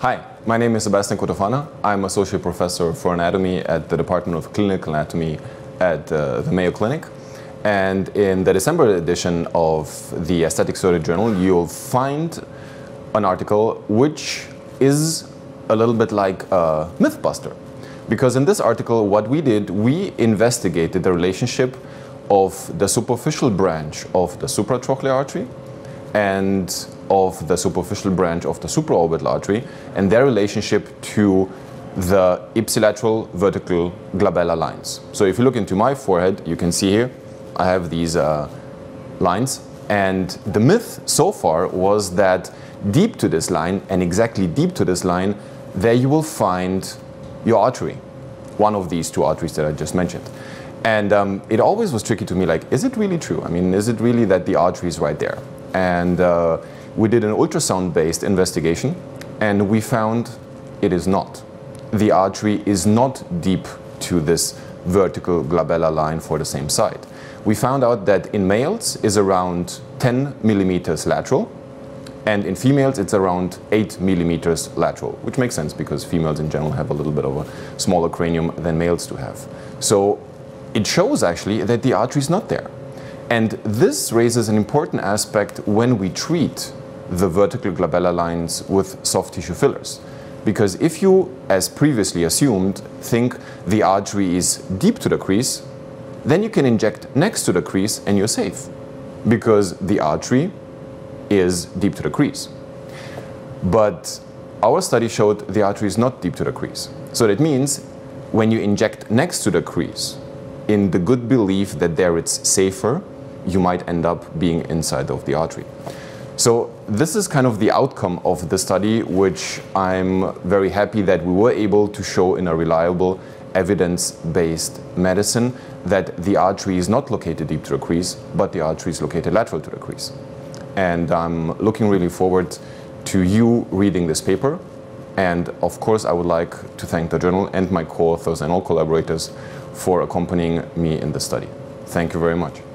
Hi, my name is Sebastian Cotofana. I'm Associate Professor for Anatomy at the Department of Clinical Anatomy at uh, the Mayo Clinic. And in the December edition of the Aesthetic Surgery Journal, you'll find an article which is a little bit like a mythbuster. Because in this article, what we did, we investigated the relationship of the superficial branch of the supratrochlear artery and of the superficial branch of the supraorbital artery and their relationship to the ipsilateral vertical glabella lines. So if you look into my forehead, you can see here, I have these uh, lines. And the myth so far was that deep to this line, and exactly deep to this line, there you will find your artery, one of these two arteries that I just mentioned. And um, it always was tricky to me, like, is it really true? I mean, is it really that the artery is right there? And uh, we did an ultrasound-based investigation, and we found it is not. The artery is not deep to this vertical glabella line for the same side. We found out that in males is around 10 millimeters lateral, and in females it's around 8 millimeters lateral, which makes sense because females in general have a little bit of a smaller cranium than males do have. So it shows actually that the artery is not there. And this raises an important aspect when we treat the vertical glabellar lines with soft tissue fillers. Because if you, as previously assumed, think the artery is deep to the crease, then you can inject next to the crease and you're safe. Because the artery is deep to the crease. But our study showed the artery is not deep to the crease. So that means when you inject next to the crease, in the good belief that there it's safer, you might end up being inside of the artery. So this is kind of the outcome of the study, which I'm very happy that we were able to show in a reliable evidence-based medicine that the artery is not located deep to the crease, but the artery is located lateral to the crease. And I'm looking really forward to you reading this paper. And of course, I would like to thank the journal and my co-authors and all collaborators for accompanying me in the study. Thank you very much.